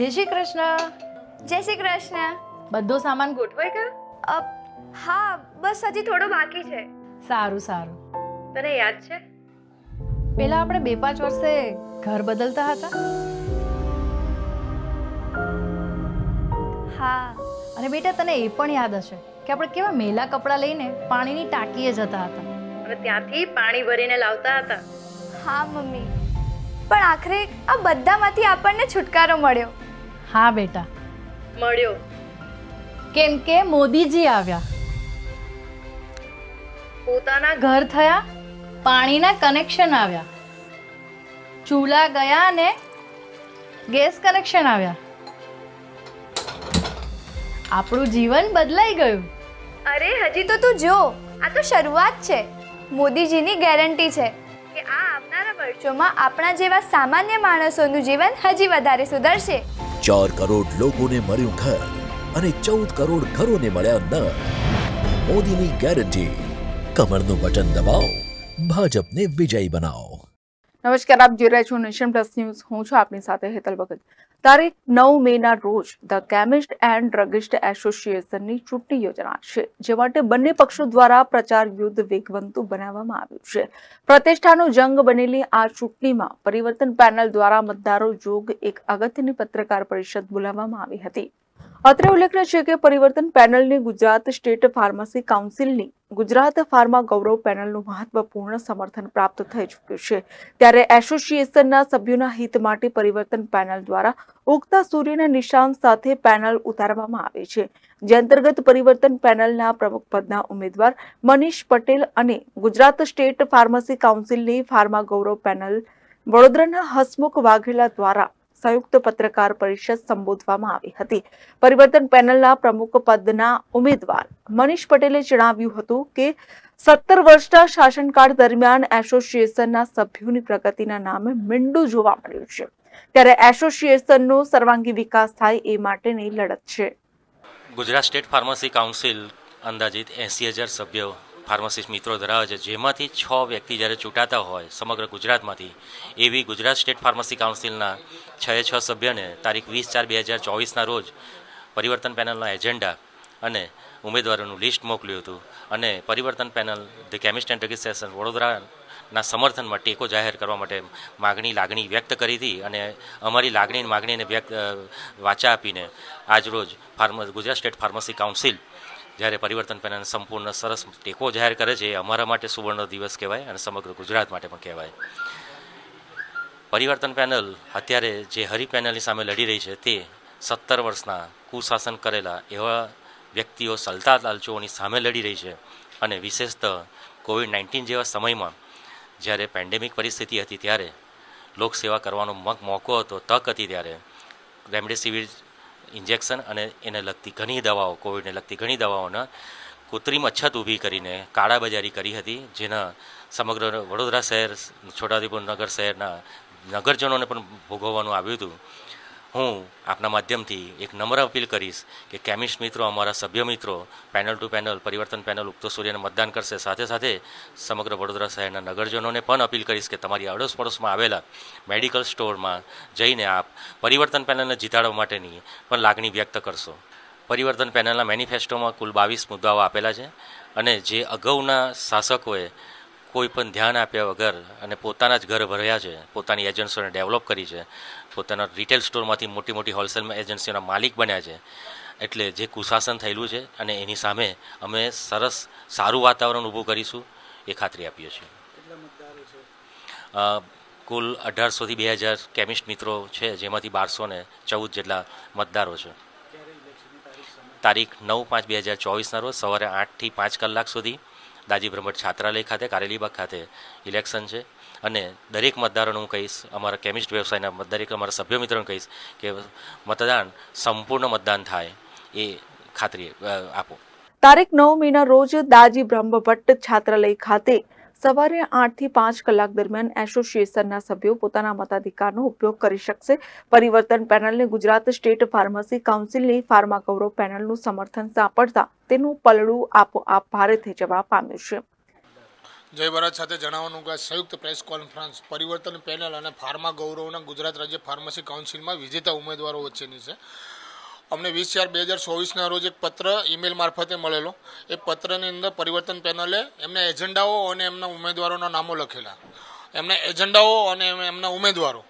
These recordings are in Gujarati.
જય શ્રી કૃષ્ણ. જય શ્રી કૃષ્ણ. બધો સામાન ગોઠવાય ગયો હા બસ હજી થોડો બાકી છે. સારું સારું. તને યાદ છે? પેલા આપણે બે પાંચ વર્ષે ઘર બદલતા હતા. હા. અને બેટા તને એ પણ યાદ હશે કે આપણે કેવા મેલા કપડાં લઈને પાણીની ટાંકીએ જતા હતા. અને ત્યાંથી પાણી ભરીને લાવતા હતા. હા મમ્મી. પણ આખરે આ બધામાંથી આપણને છુટકારો મળ્યો. હા બેટા. મળ્યો. કેમ કે મોદીજી આવ્યા. પોતાના ઘર થયા પાણીના કનેક્શન આવ્યા. ચૂલા ગયા અને ગેસ કનેક્શન આવ્યા. આપણું જીવન બદલાઈ ગયું. અરે હજી તો તું જો આ તો શરૂઆત છે. મોદીજીની ગેરંટી છે કે આ આવનારા વર્ષોમાં આપણા જેવા સામાન્ય માણસોનું જીવન હજી વધારે સુધરશે. ચાર કરોડ લોકોને મળ્યું ઘર અને ચૌદ કરોડ ઘરોને મળ્યા નળ. મોદીની ગેરંટી. કમળનું બટન દબાવો. ભાજપને વિજયી બનાવો. નમસ્કાર, આપ જોઈ રહ્યા છો નેશન પ્લસ ન્યૂઝ. હું છું આપની સાથે હેતલ ભગત. તારીખ નવ મેના રોજ ધ કેમિસ્ટ એન્ડ ડ્રગિસ્ટ એસોસિએશનની ચૂંટણી યોજાશે જે માટે બંને પક્ષો દ્વારા પ્રચાર યુદ્ધ વેગવંતુ બનાવવામાં આવ્યું છે. પ્રતિષ્ઠાનો જંગ બનેલી આ ચૂંટણીમાં પરિવર્તન પેનલ દ્વારા મતદારો જોગ એક અગત્યની પત્રકાર પરિષદ બોલાવવામાં આવી હતી. અત્રે ઉલ્લેખનીય છે કે પરિવર્તન પેનલની ગુજરાત સ્ટેટ ફાર્મસી કાઉન્સિલની ગુજરાત ફાર્મા ગૌરવ પેનલનું મહત્વપૂર્ણ સમર્થન પ્રાપ્ત થઈ ચૂક્યું છે. ત્યારે એસોસિએશનના સભ્યોના હિત માટે પરિવર્તન પેનલ દ્વારા ઉગતા સૂર્યના નિશાન સાથે પેનલ ઉતારવામાં આવે છે. જે અંતર્ગત પરિવર્તન પેનલના પ્રમુખ પદના ઉમેદવાર મનીષ પટેલ અને ગુજરાત સ્ટેટ ફાર્મસી કાઉન્સિલની ફાર્મા ગૌરવ પેનલ વડોદરાના હસમુખ વાઘેલા દ્વારા સંયુક્ત પત્રકાર પરિષદ સંબોધવામાં આવી હતી. પરિવર્તન પેનલના પ્રમુખ પદના ઉમેદવાર મનીષ પટેલે જણાવ્યું હતું કે, સત્તર વર્ષના શાસનકાળ દરમિયાન એસોસિએશનના સભ્યોની પ્રગતિના નામે મીંડું જોવા મળ્યું છે. ત્યારે એસોસિએશનનો સર્વાંગી વિકાસ થાય એ માટેની લડત છે. ગુજરાત સ્ટેટ ફાર્મસી કાઉન્સિલ અંદાજિત એસી હજાર સભ્યો ફાર્માસિસ્ટ મિત્રો ધરાવે છે. જેમાંથી છ વ્યક્તિ જ્યારે ચૂંટાતા હોય, સમગ્ર ગુજરાતમાંથી, એવી ગુજરાત સ્ટેટ ફાર્મસી કાઉન્સિલના છ એ છ સભ્યને તારીખ વીસ ચાર બે હજાર ચોવીસના રોજ પરિવર્તન પેનલના એજન્ડા અને ઉમેદવારોનું લિસ્ટ મોકલ્યું હતું. અને Parivartan panel, the chemist and registration વડોદરાના સમર્થનમાં ટેકો જાહેર કરવા માટે માગણી, લાગણી વ્યક્ત કરી હતી અને અમારી લાગણી માગણીને વ્યક્ત વાચા આપીને આજરોજ ફાર્મ, ગુજરાત સ્ટેટ ફાર્મસી કાઉન્સિલ જ્યારે પરિવર્તન પેનલ સંપૂર્ણ સરસ ટેકો જાહેર કરે છે, એ અમારા માટે સુવર્ણ દિવસ કહેવાય અને સમગ્ર ગુજરાત માટે પણ કહેવાય. પરિવર્તન પેનલ અત્યારે જે હરી પેનલની સામે લડી રહી છે, તે સત્તર વર્ષના કુશાસન કરેલા એવા વ્યક્તિઓ સલતા લાલચોની સામે લડી રહી છે અને વિશેષતઃ કોવિડ નાઇન્ટીન જેવા સમયમાં જ્યારે પેન્ડેમિક પરિસ્થિતિ હતી ત્યારે લોકસેવા કરવાનો મોકો હતો, તક હતી ત્યારે. રેમડેસિવિર ઇન્જેક્શન અને એને લગતી ઘણી દવાઓ, કોવિડને લગતી ઘણી દવાઓના કૃત્રિમ અછત ઊભી કરીને કાળાબજારી કરી હતી, જેના સમગ્ર વડોદરા શહેર, છોટાઉદેપુર નગર શહેરના નગરજનોને પણ ભોગવવાનું આવ્યું હતું. હું આપના માધ્યમથી એક નમ્ર અપીલ કરીશ કે કેમિસ્ટ મિત્રો, અમારા સભ્ય મિત્રો, panel to panel, Parivartan panel ઉગતો સૂર્યને મતદાન કરશે. સાથે સાથે સમગ્ર વડોદરા શહેરના નગરજનોને પણ અપીલ કરીશ કે તમારી અડોસ પડોશમાં આવેલા મેડિકલ સ્ટોરમાં જઈને આપ પરિવર્તન પેનલને જીતાડવા માટેની પણ લાગણી વ્યક્ત કરશો. પરિવર્તન પેનલના મેનિફેસ્ટોમાં કુલ બાવીસ મુદ્દાઓ આપેલા છે અને જે અગાઉના શાસકોએ કોઈ પણ ધ્યાન આપ્યા વગર અને પોતાના જ ઘર ભર્યા છે પોતાની એજન્સીઓને ડેવલપ કરી છે પોતાના રિટેલ સ્ટોરમાંથી મોટી મોટી હોલસેલ એજન્સીઓના માલિક બન્યા છે. એટલે જે કુશાસન થયેલું છે અને એની સામે અમે સરસ સારું વાતાવરણ ઊભું કરીશું એ ખાતરી આપીએ છીએ. કુલ અઢારસોથી બે હજાર કેમિસ્ટ મિત્રો છે જેમાંથી બારસો ને ચૌદ જેટલા મતદારો છે. તારીખ નવ પાંચ બે હજાર ચોવીસના રોજ સવારે આઠથી પાંચ કલાક સુધી દાજી બ્રહ્મટ છાત્રાલય ખાતે, કારેલીબાગ ખાતે ઇલેક્શન છે. અને દરેક મતદારોને હું કહીશ, અમારા કેમિસ્ટ વ્યવસાયના દરેક અમારા સભ્ય મિત્રોને કહીશ કે મતદાન સંપૂર્ણ મતદાન થાય એ ખાતરી આપો. તારીખ નવ મેના રોજ દાજી બ્રહ્મભટ્ટ છાત્રાલય ખાતે સવારે આઠથી પાંચ કલાક દરમિયાન એસોસિએશનના સભ્યો પોતાના મતાધિકારનો ઉપયોગ કરી શકશે. પરિવર્તન પેનલને ગુજરાત સ્ટેટ ફાર્મસી કાઉન્સિલની ફાર્મા ગૌરવ પેનલનું સમર્થન સાંપડતા તેનું પલડું આપોઆપ ભારે થઈ પામ્યું છે. જય ભારત સાથે જણાવવાનું કે સંયુક્ત પ્રેસ કોન્ફરન્સ, પરિવર્તન પેનલ અને ફાર્મા ગૌરવના ગુજરાત રાજ્ય ફાર્મસી કાઉન્સિલમાં વિજેતા ઉમેદવારો વચ્ચેની છે. અમને વીસ ચાર બે હજાર ચોવીસના રોજ એક પત્ર ઈમેલ મારફતે મળેલો. એ પત્રની અંદર પરિવર્તન પેનલે એમના એજન્ડાઓ અને એમના ઉમેદવારોના નામો લખેલા. એમના એજન્ડાઓ અને એમ- એમના ઉમેદવારો.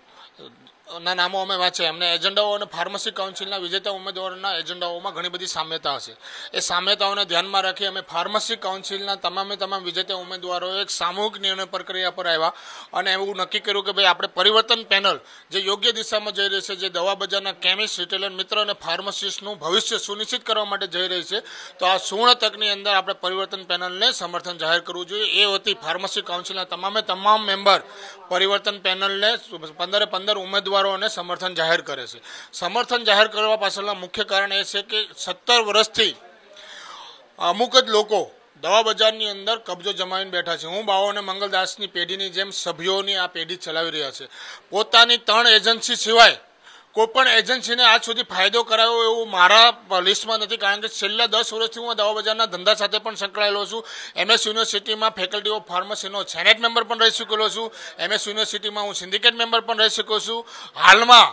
ના નામો અમે વાંચ્યા એમને એજન્ડાઓ અને ફાર્મસી કાઉન્સિલના વિજેતા ઉમેદવારોના એજન્ડાઓમાં ઘણી બધી સામ્યતા હશે. એ સામ્યતાઓને ધ્યાનમાં રાખી અમે ફાર્મસી કાઉન્સિલના તમામે તમામ વિજેતા ઉમેદવારો એક સામૂહિક નિર્ણય પ્રક્રિયા પર આવ્યા અને એવું નક્કી કર્યું કે ભાઈ, આપણે પરિવર્તન પેનલ જે યોગ્ય દિશામાં જઈ રહી છે, જે દવા બજારના કેમિસ્ટ, રિટેલર મિત્ર અને ફાર્મસિસ્ટનું ભવિષ્ય સુનિશ્ચિત કરવા માટે જઈ રહી છે, તો આ સુવર્ણ તકની અંદર આપણે પરિવર્તન પેનલને સમર્થન જાહેર કરવું જોઈએ. એ વતી ફાર્મસી કાઉન્સિલના તમામે તમામ મેમ્બર પરિવર્તન પેનલને પંદરે પંદર ઉમેદવારોને સમર્થન જાહેર કરે છે. સમર્થન જાહેર કરવા પાછળના મુખ્ય કારણ એ છે કે સત્તર વર્ષથી અમુક જ લોકો દવા બજારની અંદર કબજો જમાવીને બેઠા છે. હું બાવો અને મંગલદાસની પેઢીની જેમ સભ્યોની આ પેઢી ચલાવી રહ્યા છે. પોતાની ત્રણ એજન્સી સિવાય કોઈ પણ એજન્સીને આજ સુધી ફાયદો કરાયો એવું મારા લિસ્ટમાં નથી, કારણ કે છેલ્લા દસ વર્ષથી હું દવા બજારના ધંધા સાથે પણ સંકળાયેલો છું. એમએસ યુનિવર્સિટીમાં ફેકલ્ટી ઓફ ફાર્મસીનો સેનેટ મેમ્બર પણ રહી ચૂકેલો છું. એમએસ યુનિવર્સિટીમાં હું સિન્ડિકેટ મેમ્બર પણ રહી શકું છું. હાલમાં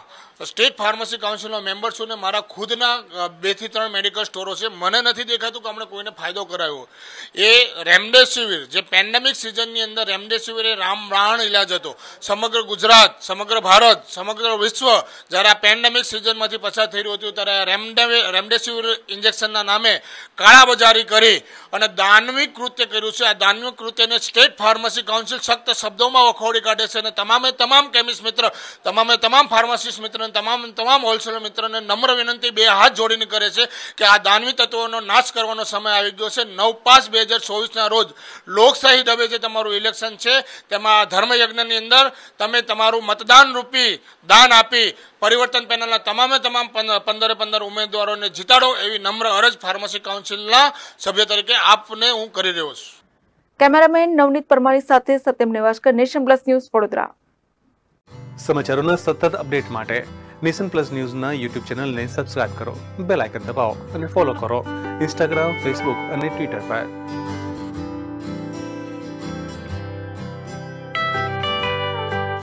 સ્ટેટ ફાર્મસી કાઉન્સિલનો મેમ્બર છું ને મારા ખુદના બેથી ત્રણ મેડિકલ સ્ટોરો છે. મને નથી દેખાતું કે હમણાં કોઈને ફાયદો કરાયો. એ રેમડેસિવિર, જે પેન્ડેમિક સિઝનની અંદર રેમડેસિવિર એ રામબાણ ઇલાજ હતો. સમગ્ર ગુજરાત, સમગ્ર ભારત, સમગ્ર વિશ્વ જ્યારે આ પેન્ડેમિક સિઝનમાંથી પસાર થઈ રહ્યું હતું ત્યારે રેમડે રેમડેસિવિર ઇન્જેક્શનના નામે કાળાબજારી કરી અને દાનવિક કૃત્ય કર્યું છે. આ દાનવિક કૃત્યને સ્ટેટ ફાર્મસી કાઉન્સિલ સખ્ત શબ્દોમાં વખોડી કાઢે છે અને તમામે તમામ કેમિસ્ટ મિત્ર, તમામે તમામ ફાર્માસિસ્ટ મિત્ર અને તમામ તમામ હોલસેલર મિત્રોને નમ્ર વિનંતી બે હાથ જોડીને કરે છે કે આ દાનવી તત્વોનો નાશ કરવાનો સમય આવી ગયો છે. નવ પાંચ બે હજાર ચોવીસના રોજ લોકશાહી ઢબે જે તમારું ઇલેક્શન છે, તેમાં ધર્મયજ્ઞની અંદર તમે તમારું મતદાન રૂપી દાન આપી પરિવર્તન પેનલના તમામે તમામ પંદ- પંદરે પંદર ઉમેદવારોને જીતાડો એવી નમ્ર અરજ ફાર્મસી કાઉન્સિલના સભ્ય તરીકે આપને હું કરી રહ્યો છું. કેમેરામેન નવનીત પરમારી સાથે Satyam Nevaskar, nation plus news Vadodara. સમાચારોના સતત અપડેટ માટે નેશન પ્લસ ન્યૂઝના યુટ્યુબ ચેનલને સબસ્ક્રાઇબ કરો, બેલ આઇકન દબાવો અને ફોલો કરો ઇન્સ્ટાગ્રામ, ફેસબુક અને ટ્વિટર પર.